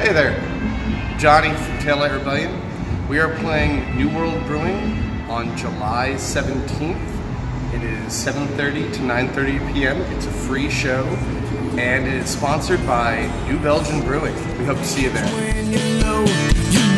Hey there, Johnny from Taillight Rebellion. We are playing New World Brewing on July 17th. It is 7.30 to 9.30 p.m. It's a free show and it is sponsored by New Belgium Brewing. We hope to see you there.